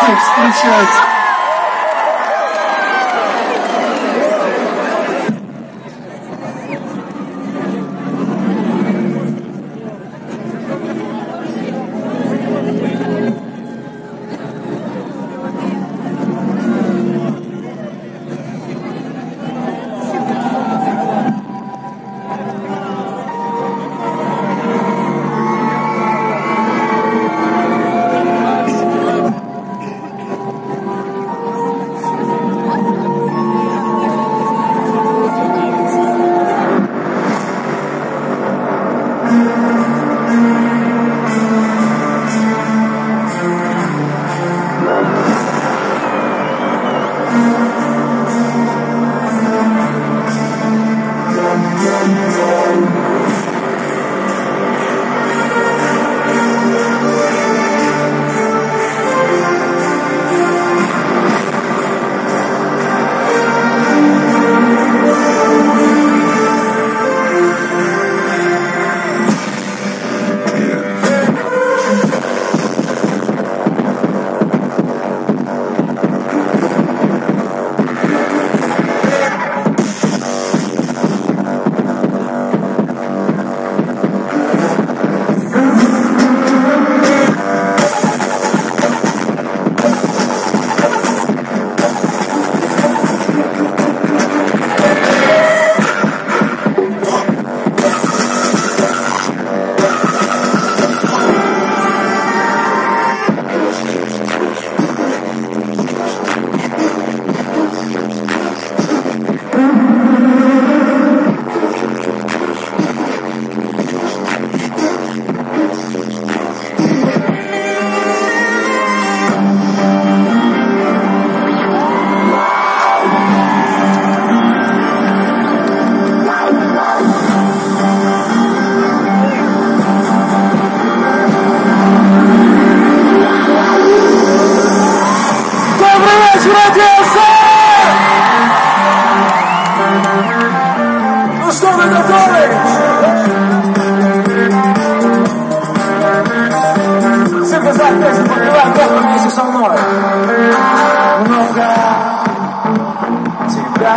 tips, shots. shirts.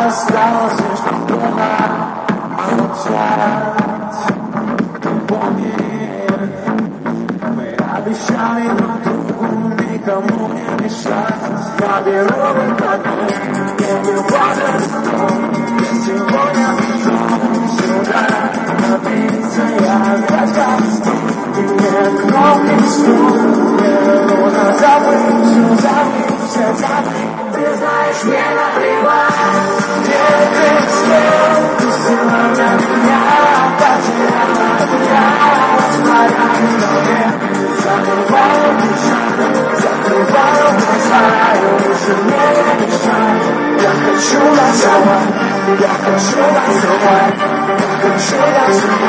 Осталось, слишком трудно молчать. Ты помни, мы обещали друг другу никому не мешать. Я беру выходной, я не важен, сегодня 哪个说他坏？哪个说他坏？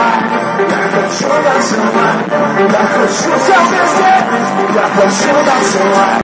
哪个说他坏？哪个说他坏？